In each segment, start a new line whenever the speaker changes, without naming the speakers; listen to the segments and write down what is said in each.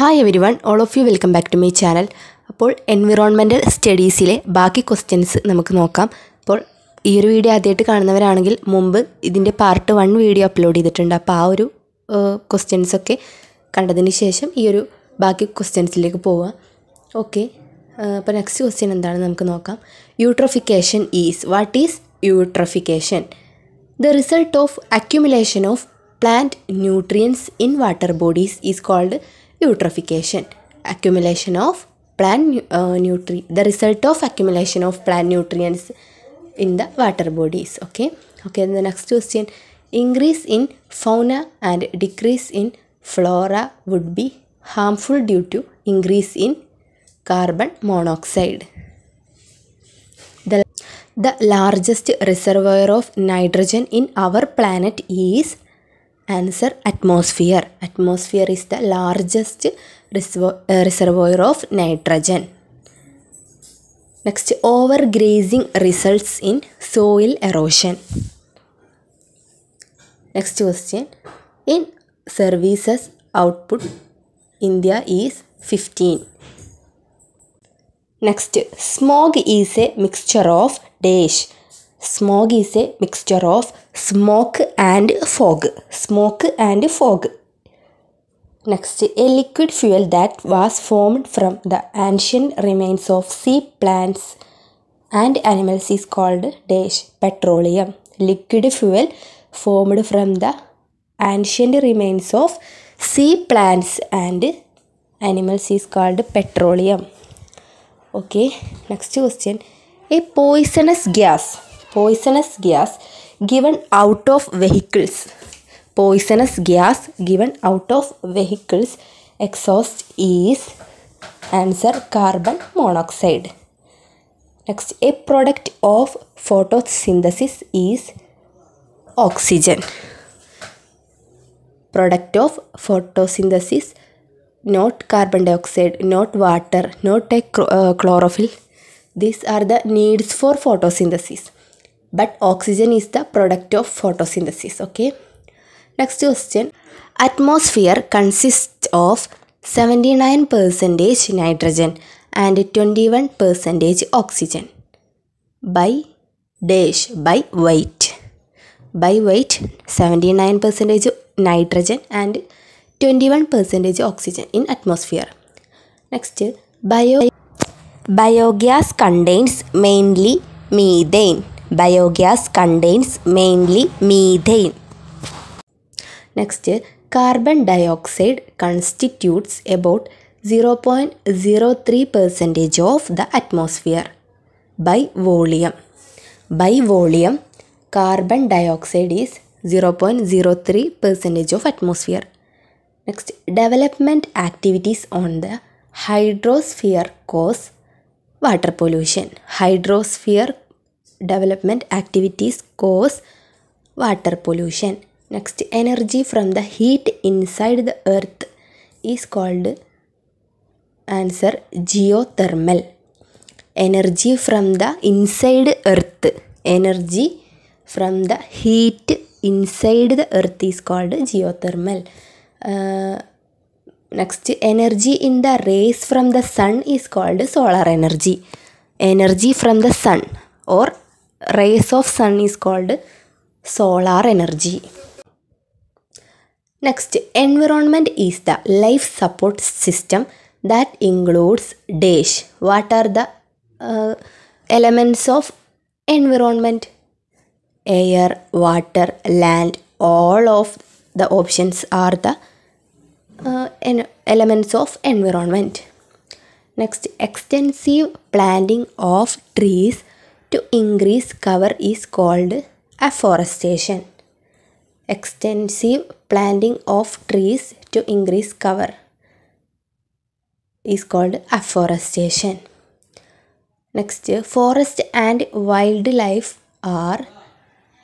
Hi everyone all of you welcome back to my channel അപ്പോൾ environmental സ്റ്റഡീസിലെ ബാക്കി questions നമുക്ക് നോക്കാം. അപ്പോൾ ഈ ഒരു വീഡിയോ ആദ്യമായിട്ട് കാണുന്നവരാണെങ്കിൽ മുമ്പ് ഇതിന്റെ പാർട്ട് വൺ വീഡിയോ അപ്ലോഡ് ചെയ്തിട്ടുണ്ട്. അപ്പോൾ ആ ഒരു ക്വസ്റ്റ്യൻസ് ഒക്കെ കണ്ടതിന് ശേഷം ഈ ഒരു ബാക്കി ക്വസ്റ്റ്യൻസിലേക്ക് പോവാം. ഓക്കെ അപ്പോൾ നെക്സ്റ്റ് ക്വസ്റ്റ്യൻ എന്താണെന്ന് നമുക്ക് നോക്കാം. Eutrophication is what is eutrophication the result of accumulation of plant nutrients in water bodies is called eutrophication. Accumulation of plant uh, nutri the result of accumulation of plant nutrients in the water bodies. Okay. Okay. The next question: increase in fauna and decrease in flora would be harmful due to increase in carbon monoxide. The, the largest reservoir of nitrogen in our planet is answer atmosphere. Atmosphere is the largest reservo- reservoir of nitrogen. Next, overgrazing results in soil erosion. Next question. In services output, India is 15. Next, smog is a mixture of dash. Smog is a mixture of smoke and fog. Smoke and fog. Next, a liquid fuel that was formed from the ancient remains of sea plants and animals is called dash petroleum. Liquid fuel formed from the ancient remains of sea plants and animals is called petroleum. Okay, next question. A poisonous gas, poisonous gas given out of vehicles, poisonous gas given out of vehicles exhaust is answer carbon monoxide. Next, a product of photosynthesis is oxygen. Product of photosynthesis not carbon dioxide, not water, not a uh, chlorophyll. These are the needs for photosynthesis. But oxygen is the product of photosynthesis. Okay. Next question. Atmosphere consists of 79% nitrogen and 21% oxygen. By dash by weight. By weight 79% nitrogen and 21% oxygen in atmosphere. Next, bio biogas contains mainly methane. Biogas contains mainly methane. Next, carbon dioxide constitutes about 0.03% of the atmosphere by volume. By volume, carbon dioxide is 0.03% of atmosphere. Next, development activities on the hydrosphere cause water pollution. Hydrosphere development activities cause water pollution. Next, energy from the heat inside the earth is called answer geothermal. Energy from the inside earth. Energy from the heat inside the earth is called geothermal. Uh, next energy in the rays from the sun is called solar energy energy from the sun or rays of sun is called solar energy. Next environment is the life support system that includes dash. What are the uh, elements of environment? Air water land all of the options are the uh, en- elements of environment. Next extensive planting of trees to increase cover is called afforestation. Extensive planting of trees to increase cover is called afforestation. Next forest and wildlife are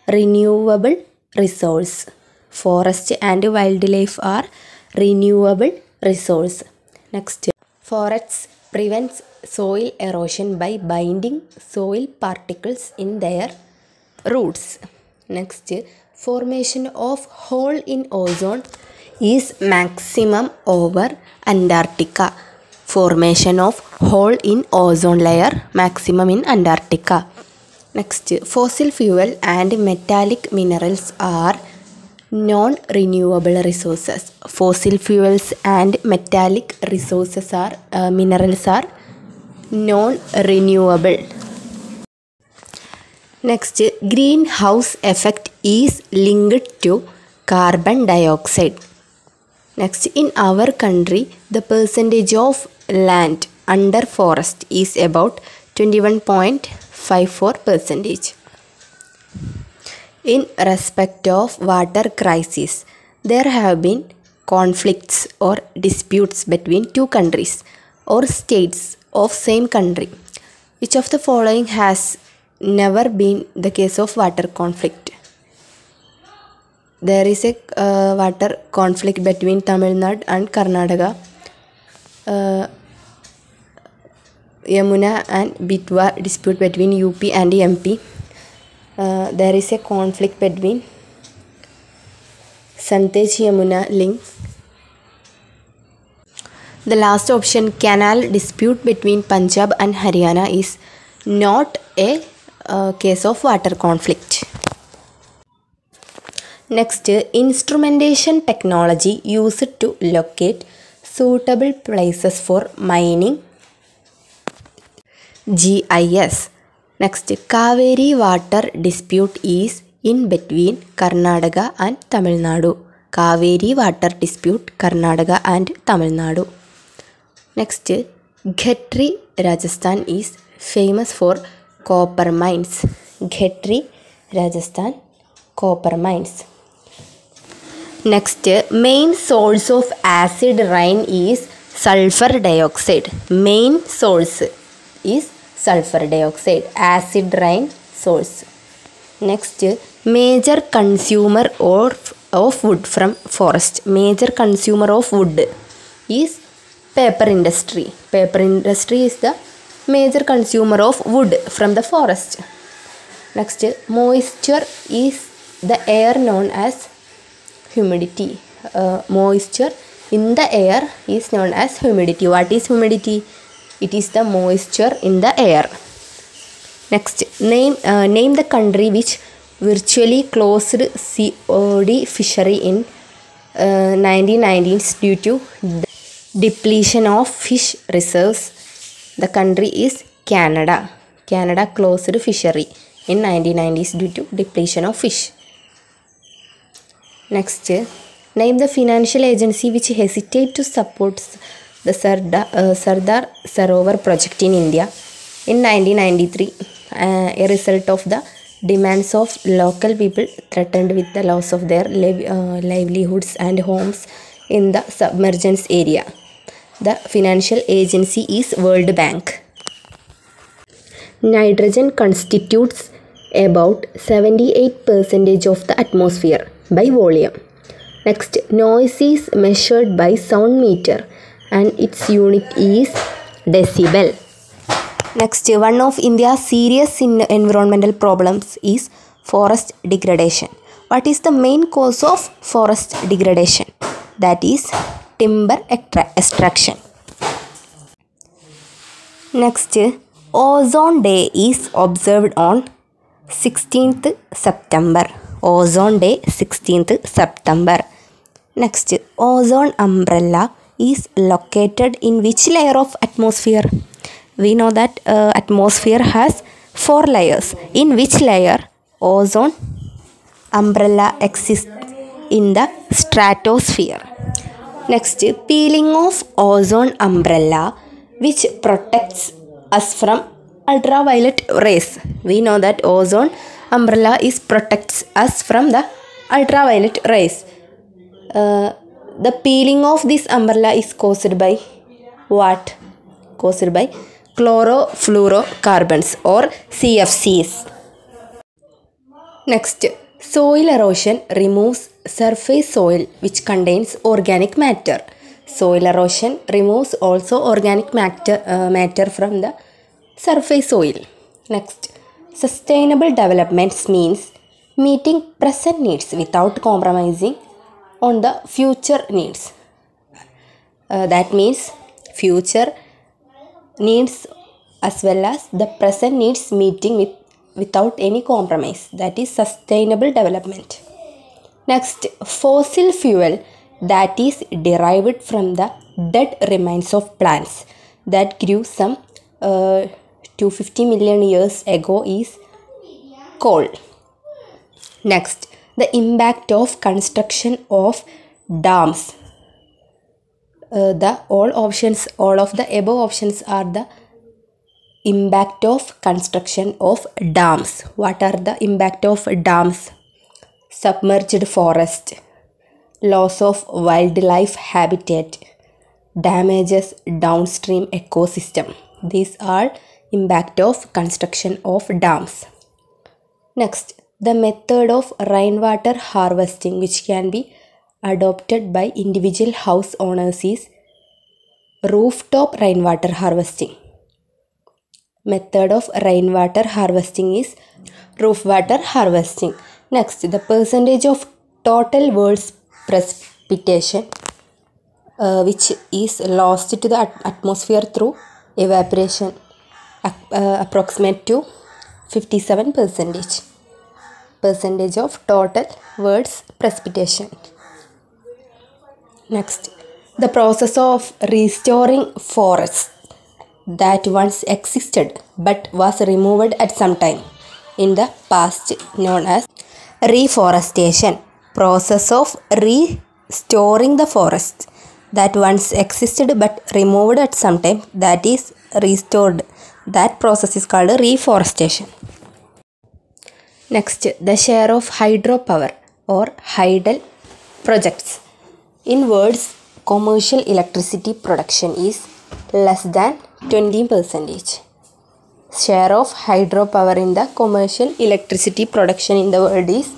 renewable resource. Forest and wildlife are renewable resource. Next forests prevents soil erosion by binding soil particles in their roots next formation of hole in ozone is maximum over Antarctica. Formation of hole in ozone layer maximum in Antarctica. Next, fossil fuel and metallic minerals are non-renewable resources. Fossil fuels and metallic resources are uh, minerals are non-renewable. Next, greenhouse effect is linked to carbon dioxide. Next, in our country, the percentage of land under forest is about 21.54 percentage. In respect of water crisis, there have been conflicts or disputes between two countries or states of same country. Which of the following has never been the case of water conflict? There is a uh, water conflict between Tamil Nadu and Karnataka. Uh, Yamuna and Betwa dispute between UP and MP. Uh, there is a conflict between Satluj Yamuna link. The last option, canal dispute between Punjab and Haryana, is not a uh, case of water conflict. Next, instrumentation technology used to locate suitable places for mining. GIS. Next, Kaveri water dispute is in between Karnataka and Tamil Nadu. Kaveri water dispute Karnataka and Tamil Nadu. Next, Khetri, Rajasthan is famous for copper mines. Khetri, Rajasthan, copper mines. Next, main source of acid rain is sulfur dioxide. Main source is sulfur dioxide. Acid rain source. Next, major consumer of, of wood from forest. Major consumer of wood is paper industry. Paper industry is the major consumer of wood from the forest. Next, moisture is the air known as humidity. Uh, moisture in the air is known as humidity. What is humidity? It is the moisture in the air. Next, name uh, name the country which virtually closed COD fishery in uh, 1990s due to depletion of fish reserves. The country is Canada. Canada closed fishery in 1990s due to depletion of fish. Next, name the financial agency which hesitate to support the Sardar, uh, Sardar Sarovar project in India in 1993, uh, a result of the demands of local people threatened with the loss of their uh, livelihoods and homes in the submergence area. The financial agency is World Bank. Nitrogen constitutes about 78% of the atmosphere by volume. Next, noise is measured by sound meter and its unit is decibel. Next, one of India's serious environmental problems is forest degradation. What is the main cause of forest degradation? That is timber extraction. Next, Ozone Day is observed on 16th September. Ozone Day 16th September. Next, ozone umbrella is located in which layer of atmosphere? We know that uh, atmosphere has four layers. In which layer ozone umbrella exists? In the stratosphere. Next, peeling of ozone umbrella which protects us from ultraviolet rays. We know that ozone umbrella is protects us from the ultraviolet rays. Uh, the peeling of this umbrella is caused by what? Caused by chlorofluorocarbons or CFCs. Next, soil erosion removes surface soil which contains organic matter. Soil erosion removes also organic matter, uh, matter from the surface soil. Next, sustainable developments means meeting present needs without compromising on the future needs. Uh, that means future needs as well as the present needs meeting with without any compromise. That is sustainable development. Next, fossil fuel that is derived from the dead remains of plants that grew some uh, 250 million years ago is coal. Next, the impact of construction of dams. Uh, the all options, all of the above options are the impact of construction of dams. What are the impact of dams? Submerged forest, loss of wildlife habitat, damages downstream ecosystem. These are impact of construction of dams. Next, the method of rainwater harvesting which can be adopted by individual house owners is rooftop rainwater harvesting. Method of rainwater harvesting is roof water harvesting. Next, the percentage of total world's precipitation uh, which is lost to the at- atmosphere through evaporation uh, approximate to 57 percentage percentage of total world's precipitation. Next the process of restoring forests that once existed but was removed at some time in the past known as reforestation. Process of restoring the forest that once existed but removed at some time that is restored. That process is called reforestation next the share of hydropower or hydel projects. In words commercial electricity production is less than 20 percentage. Share of hydropower in the commercial electricity production in the world is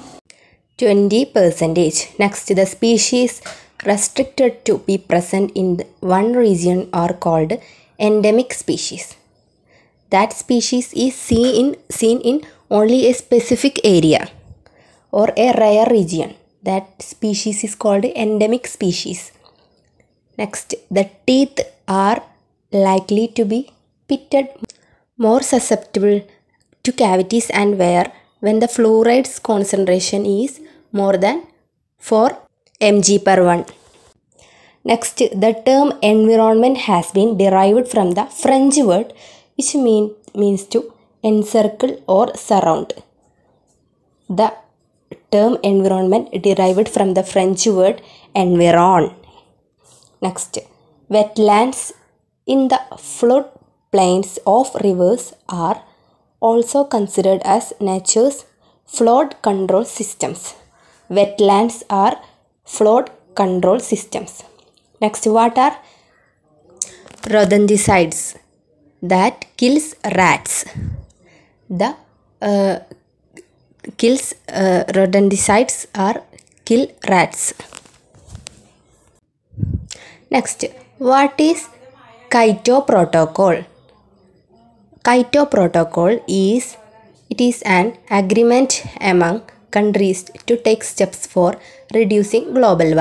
20 percentage. Next the species restricted to be present in one region are called endemic species. That species is seen in, seen in only a specific area or a rare region. That species is called endemic species. Next the teeth are likely to be pitted more susceptible to cavities and wear when the fluoride's concentration is more than 4 mg per 1 next the term environment has been derived from the french word which mean, means to encircle or surround. The term environment derived from the french word environ. Next wetlands in the flood plains of rivers are also considered as nature's flood control systems. Wetlands are flood control systems. Next what are rodenticides that kills rats the uh, kills uh, rodenticides are kill rats. Next what is Kyoto protocol Kyoto protocol is it is an agreement among countries to take steps for reducing global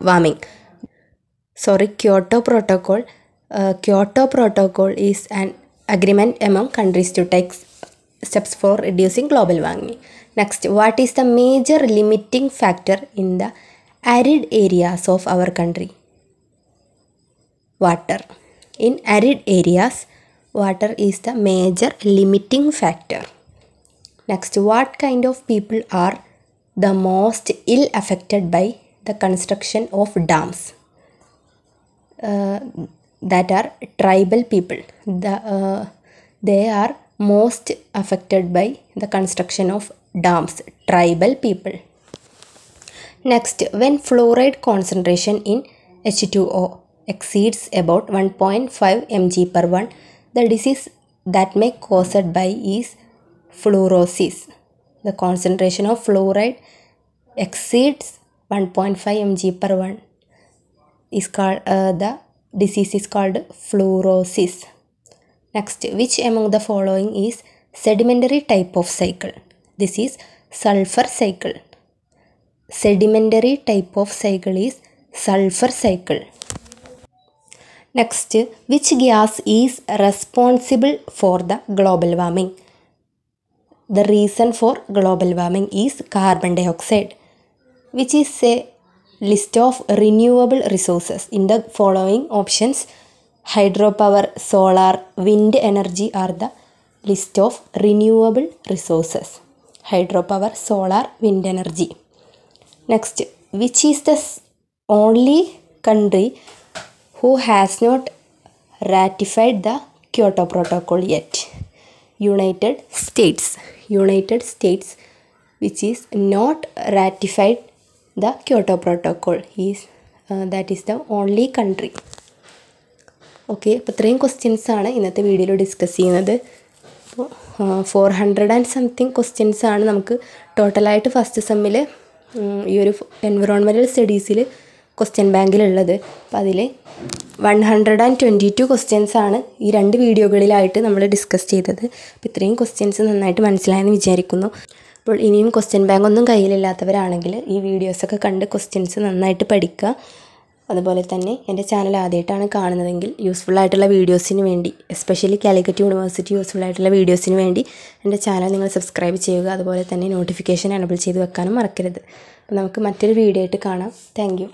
warming. Sorry kyoto protocol uh, kyoto protocol is an agreement among countries to take steps for reducing global warming. Next what is the major limiting factor in the arid areas of our country? Water. In arid areas water is the major limiting factor. Next what kind of people are the most ill affected by the construction of dams? Uh, that are tribal people. The uh, they are most affected by the construction of dams tribal people. Next when fluoride concentration in h2o exceeds about 1.5 mg per 1 the disease that may caused by is fluorosis. The concentration of fluoride exceeds 1.5 mg per 1 is called uh, the disease is called fluorosis next which among the following is sedimentary type of cycle this is sulfur cycle sedimentary type of cycle is sulfur cycle. Next, which gas is responsible for the global warming? The reason for global warming is carbon dioxide, which is a list of renewable resources. In the following options, hydropower, solar, wind energy are the list of renewable resources. Hydropower, solar, wind energy. Next, which is the s- only country who has not ratified the Kyoto Protocol yet? United States. United States, which is not ratified the Kyoto Protocol, is uh, that is the only country. Okay അപ്പോൾ ഇത്രയും ക്വസ്റ്റ്യൻസാണ് ഇന്നത്തെ വീഡിയോയിൽ discuss ചെയ്യുന്നത്. അപ്പോൾ four hundred and something ക്വസ്റ്റ്യൻസാണ് നമുക്ക് ടോട്ടലായിട്ട് ഫസ്റ്റ് സെമ്മിൽ ഈ ഒരു എൻവിറോൺമെന്റൽ സ്റ്റഡീസിൽ ക്വസ്റ്റ്യൻ ബാങ്കിലുള്ളത് അപ്പം അതിൽ one hundred and twenty two questions ആണ് ഈ രണ്ട് വീഡിയോകളിലായിട്ട് നമ്മൾ ഡിസ്കസ് ചെയ്തത്. അപ്പോൾ ഇത്രയും ക്വസ്റ്റ്യൻസ് നന്നായിട്ട് മനസ്സിലായെന്ന് വിചാരിക്കുന്നു. അപ്പോൾ ഇനിയും ക്വസ്റ്റ്യൻ ബാങ്ക് ഒന്നും കയ്യിലില്ലാത്തവരാണെങ്കിൽ ഈ വീഡിയോസൊക്കെ കണ്ട് ക്വസ്റ്റ്യൻസ് നന്നായിട്ട് പഠിക്കുക. അതുപോലെ തന്നെ എന്റെ ചാനൽ ആദ്യമായിട്ടാണ് കാണുന്നതെങ്കിൽ യൂസ്ഫുൾ ആയിട്ടുള്ള വീഡിയോസിന് വേണ്ടി എസ്പെഷ്യലി കാലിക്കറ്റ് യൂണിവേഴ്സിറ്റി യൂസ്ഫുൾ ആയിട്ടുള്ള വീഡിയോസിന് വേണ്ടി എന്റെ ചാനൽ നിങ്ങൾ സബ്സ്ക്രൈബ് ചെയ്യുക. അതുപോലെ തന്നെ നോട്ടിഫിക്കേഷൻ എനബിൾ ചെയ്ത് വെക്കാനും മറക്കരുത്. അപ്പോൾ നമുക്ക് മറ്റൊരു വീഡിയോ ആയിട്ട് കാണാം. താങ്ക്